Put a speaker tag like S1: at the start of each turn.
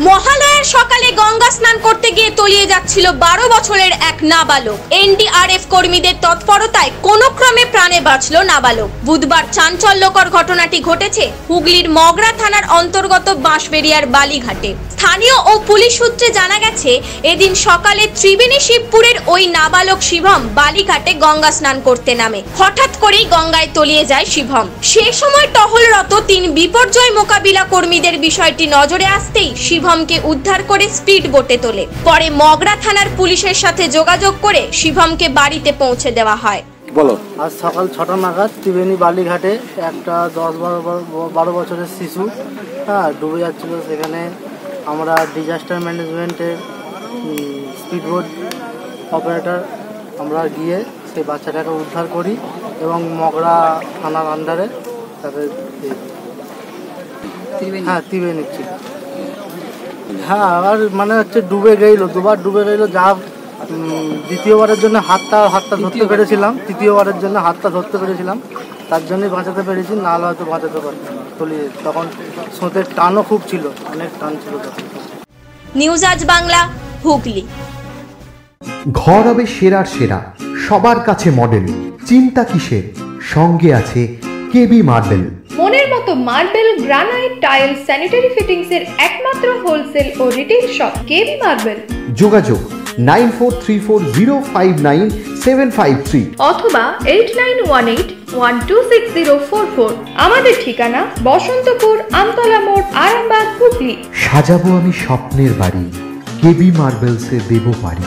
S1: Muhale মহালয়ার সকালে গঙ্গা স্নান করতে গিয়ে তলিয়ে যাচ্ছিল বারো বছরের এক নাবালক। এনডিআরএফ কর্মীদের তৎপরতায় কোনো ক্রমে প্রাণে বাঁচল নাবালক। বুধবার চাঞ্চল্যকর ঘটনাটি ঘটেছে হুগলির মগরা থানার অন্তর্গত বাঁশবেরিয়ার বালিঘাটে। স্থানীয় ও পুলিশ সূত্রে জানা গেছে, এদিন সকালে ত্রিবেণী শিবপুরের ওই নাবালক শিবম বালিঘাটে গঙ্গা স্নান করতে নামে। হঠাৎ করেই গঙ্গায় তলিয়ে যায় শিবম। সে সময় টহলরত তিন বিপর্যয় মোকাবিলা কর্মীদের বিষয়টি নজরে আসতেই শিবমকে উদ্ধার করে স্পিড বোটে তোলে। পরে মগরা থানার পুলিশের সাথে যোগাযোগ করে শিবমকে বাড়িতে পৌঁছে দেওয়া হয়।
S2: বলো।
S3: আজ সকাল ছটা নাগাদ ত্রিবেণী বালিঘাটে একটা দশ বারো বারো- বারো বছরের শিশু হ্যাঁ ডুবে যাচ্ছিল। সেখানে আমরা ডিজাস্টার ম্যানেজমেন্টের স্পিডবোট অপারেটর আমরা গিয়ে সেই বাচ্চাটাকে উদ্ধার করি এবং মগরা থানার আন্ডারে তাকে এ- হ্যাঁ ত্রিবেণী ছিল। হ্যাঁ আর মানে হচ্ছে ডুবে গেইলো দুবার ডুবে গেইলো যা দ্বিতীয়বারের জন্য হাতটা হাতটা ধরতে পেরেছিলাম তৃতীয়বারের জন্য হাতটা ধরতে পেরেছিলাম তার জন্যই বাঁচাতে পেরেছি নাহলে হয়তো বাঁচাতে পারতাম তলিয়ে তখন স্রোতের টানও খুব ছিল অনেক টান ছিল তখন।
S1: নিউজ আজ বাংলা হুগলি।
S4: ঘর হবে সেরার সেরা সবার কাছে মডেল চিন্তা কিসের? সঙ্গে আছে কেবি মার্বেল
S5: মনের মতো marble granite tile sanitary fittings এর একমাত্র হোলসেল ও retail shop K B marble?
S4: যোগাযোগ nine four three four zero five nine seven five three.
S5: অথবা eight nine one eight one two six zero four four আমাদের ঠিকানা বসন্তপুর আমতলা মোড় আরামবাগ হুগলি।
S4: সাজাবো আমি স্বপ্নের বাড়ি। কেবি মার্বেলসে দেবো বাড়ি।